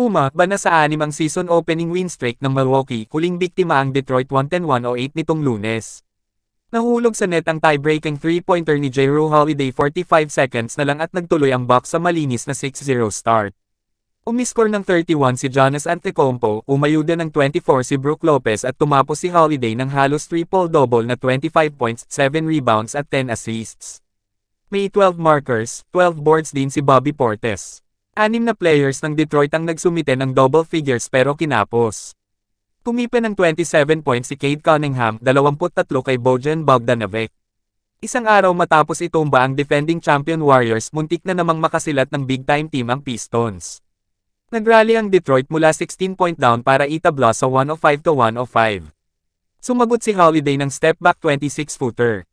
Kuma, ba sa anim ang season opening win streak ng Milwaukee, huling biktima ang Detroit 110-108 nitong lunes. Nahulog sa net ang tie-breaking 3-pointer ni J. Holiday 45 seconds na lang at nagtuloy ang Bucks sa malinis na 6-0 start. Umiskor ng 31 si Jonas Antetokounmpo, umayuda ng 24 si Brook Lopez at tumapos si Holiday ng halos triple-double na 25 points, 7 rebounds at 10 assists. May 12 markers, 12 boards din si Bobby Portes. Anim na players ng Detroit ang nagsumite ng double figures pero kinapos. Kumipa ng 27 points si Cade Cunningham, 23 kay Bojan Bogdanovic. Isang araw matapos itumba ang defending champion Warriors muntik na namang makasilat ng big-time team ang Pistons. Nagrally ang Detroit mula 16 point down para itabla sa 105-105. Sumagot si Holiday ng step back 26-footer.